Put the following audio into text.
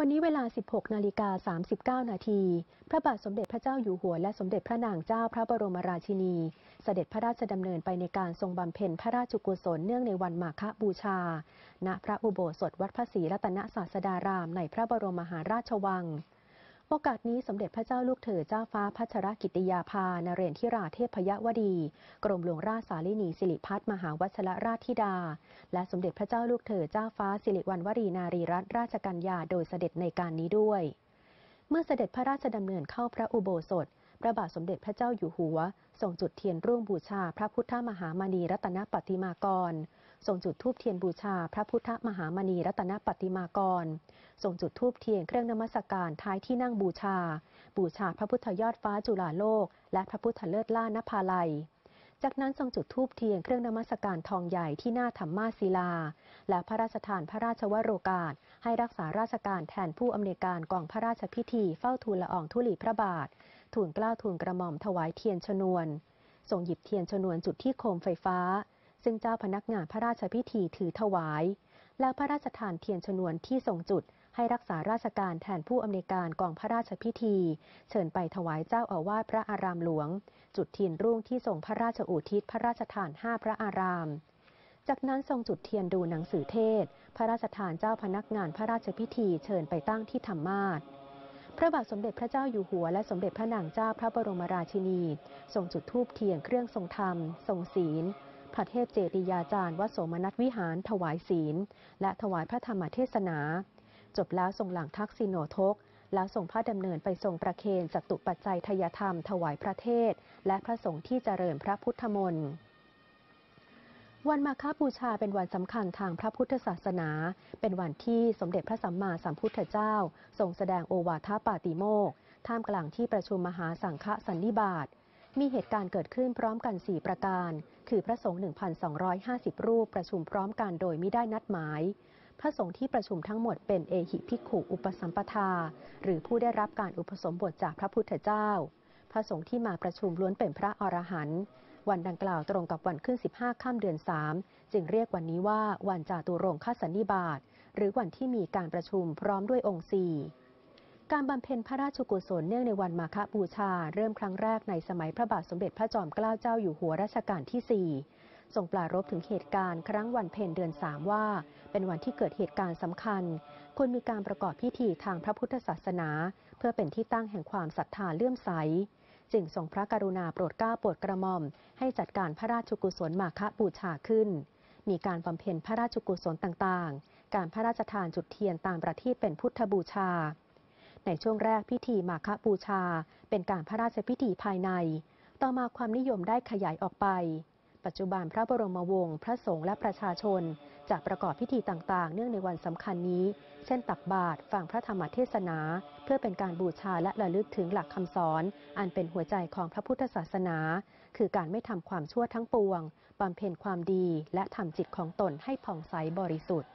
วันนี้เวลา 16 นาฬิกา 39 นาที พระบาทสมเด็จพระเจ้าอยู่หัวและสมเด็จพระนางเจ้าพระบรมราชินี เสด็จพระราชดำเนินไปในการทรงบำเพ็ญพระราชกุศลเนื่องในวันมาฆบูชา ณ พระอุโบสถวัดพระศรีรัตนศาสดารามในพระบรมมหาราชวัง โอกาสนี้สมเด็จพระเจ้าลูกเธอเจ้าฟ้าพัชรกิติยาภานเรนทิราเทพยวดี กรมหลวงราชสาลินีสิริพัฒมหาวัชรราชธิดา และสมเด็จพระเจ้าลูกเธอเจ้าฟ้าสิริวัณณวรีนารีรัตนราชกัญญาโดยเสด็จในการนี้ด้วย เมื่อเสด็จพระราชดำเนินเข้าพระอุโบสถ พระบาทสมเด็จพระเจ้าอยู่หัวทรงจุดเทียนรุ่งบูชาพระพุทธมหามณีรัตนปฏิมากร ทรงจุดธูปเทียนบูชาพระพุทธมหามณีรัตนปฏิมากร ทรงจุดธูปเทียนเครื่องนมัสการท้ายที่นั่งบูชา บูชาพระพุทธยอดฟ้าจุฬาโลก และพระพุทธเลิศหล้านภาลัย จากนั้นทรงจุดธูปเทียนเครื่องนมัสการทองใหญ่ที่หน้าธรรมาสน์ศิลา และพระราชทานพระราชวโรกาส ให้รักษาราชการแทนผู้อำนวยการกองพระราชพิธีเฝ้าทูลละอองธุลีพระบาททูลเกล้าทูลกระหม่อมถวายเทียนชนวนทรงหยิบเทียนชนวนจุดที่โคมไฟฟ้า ซึ่งเจ้าพนักงานพระราชพิธีถือถวาย แล้วพระราชทานเทียนชนวนที่ทรงจุดให้รักษาราชการแทนผู้อำนวยการกองพระราชพิธี เชิญไปถวายเจ้าอาวาสพระอารามหลวง จุดเทียนรุ่งที่ทรงพระราชอุทิศพระราชทานห้าพระอาราม จากนั้นทรงจุดเทียนดูหนังสือเทศ พระราชทานเจ้าพนักงานพระราชพิธีเชิญไปตั้งที่ธรรมาสพระบาทสมเด็จพระเจ้าอยู่หัวและสมเด็จพระนางเจ้าพระบรมราชินี ทรงจุดธูปเทียนเครื่องทรงธรรม ทรงศีล พระเทพเจติยาจารย์วัดโสมนัสวิหารถวายศีล และถวายพระธรรมเทศนา จบแล้วทรงหลังทักษิโนทก แล้วส่งพระดำเนินไปทรงประเคนจตุปัจจัยทยธรรม ถวายพระเทศ และพระสงฆ์ที่เจริญพระพุทธมนต์วันมาฆบูชาเป็นวันสำคัญทางพระพุทธศาสนา เป็นวันที่สมเด็จพระสัมมาสัมพุทธเจ้าทรงแสดงโอวาทปาติโมกท่ามกลางที่ประชุมมหาสังฆสันนิบาต มีเหตุการณ์เกิดขึ้นพร้อมกัน 4 ประการ คือพระสงฆ์ 1,250 รูปประชุมพร้อมกันโดยไม่ได้นัดหมาย พระสงฆ์ที่ประชุมทั้งหมดเป็นเอหิภิกขุอุปสัมปทา หรือผู้ได้รับการอุปสมบทจากพระพุทธเจ้า พระสงฆ์ที่มาประชุมล้วนเป็นพระอรหันต์ วันดังกล่าวตรงกับวันขึ้น 15ค่ำเดือน 3 จึงเรียกวันนี้ว่าวันจาตุรงคสันนิบาต หรือวันที่มีการประชุมพร้อมด้วยองค์สี่ การบำเพ็ญพระราชกุศลเนื่องในวันมาฆบูชา เริ่มครั้งแรกในสมัยพระบาทสมเด็จพระจอมเกล้าเจ้าอยู่หัวรัชกาลที่ 4 ทรงปรารภถึงเหตุการณ์ครั้งวันเพ็ญเดือนสามว่า เป็นวันที่เกิดเหตุการณ์สำคัญ ควรมีการประกอบพิธีทางพระพุทธศาสนา เพื่อเป็นที่ตั้งแห่งความศรัทธาเลื่อมใส จึงทรงพระกรุณาโปรดเกล้าโปรดกระหม่อม ให้จัดการพระราชกุศลมาฆบูชาขึ้น มีการบำเพ็ญพระราชกุศลต่างๆ การพระราชทานจุดเทียนตามประทีปเป็นพุทธบูชา ในช่วงแรกพิธีมาฆบูชา เป็นการพระราชพิธีภายใน ต่อมาความนิยมได้ขยายออกไป ปัจจุบันพระบรมวงศ์พระสงฆ์และประชาชนจะประกอบพิธีต่างๆ เนื่องในวันสำคัญนี้ เช่นตักบาตรฟังพระธรรมเทศนา เพื่อเป็นการบูชาและระลึกถึงหลักคำสอน อันเป็นหัวใจของพระพุทธศาสนา คือการไม่ทำความชั่วทั้งปวงบำเพ็ญความดีและทำจิตของตนให้ผ่องใสบริสุทธิ์